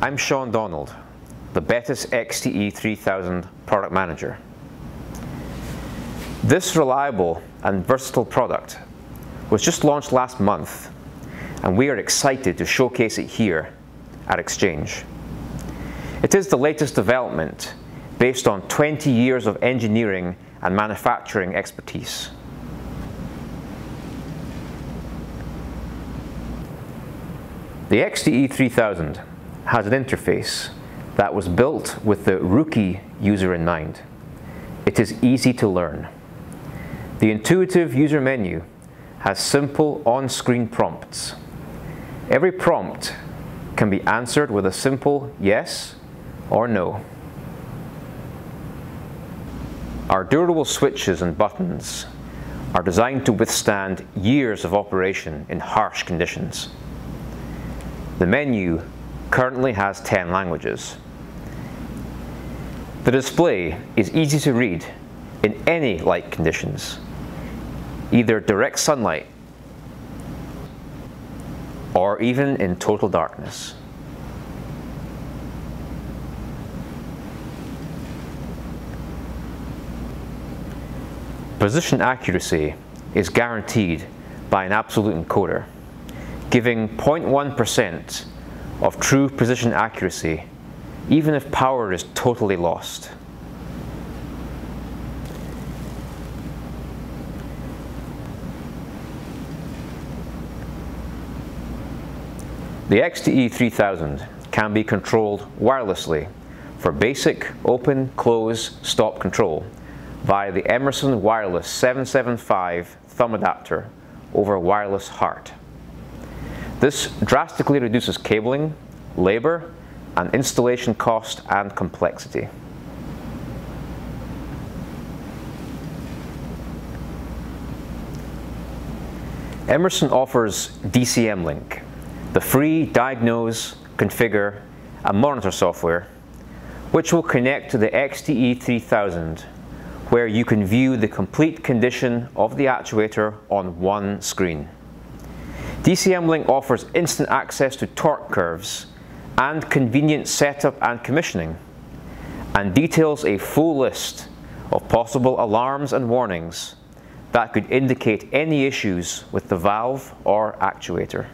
I'm Sean Donald, the Bettis XTE 3000 product manager. This reliable and versatile product was just launched last month and we are excited to showcase it here at Exchange. It is the latest development based on 20 years of engineering and manufacturing expertise. The XTE 3000 has an interface that was built with the rookie user in mind. It is easy to learn. The intuitive user menu has simple on-screen prompts. Every prompt can be answered with a simple yes or no. Our durable switches and buttons are designed to withstand years of operation in harsh conditions. The menu currently has 10 languages. The display is easy to read in any light conditions, either direct sunlight or even in total darkness. Position accuracy is guaranteed by an absolute encoder, giving 0.1% of true position accuracy even if power is totally lost. The XTE 3000 can be controlled wirelessly for basic open, close, stop control via the Emerson Wireless 775 THUM adapter over wireless HART. This drastically reduces cabling, labor, and installation cost and complexity. Emerson offers DCM Link, the free diagnose, configure, and monitor software, which will connect to the XTE 3000, where you can view the complete condition of the actuator on one screen. DCM Link offers instant access to torque curves and convenient setup and commissioning, and details a full list of possible alarms and warnings that could indicate any issues with the valve or actuator.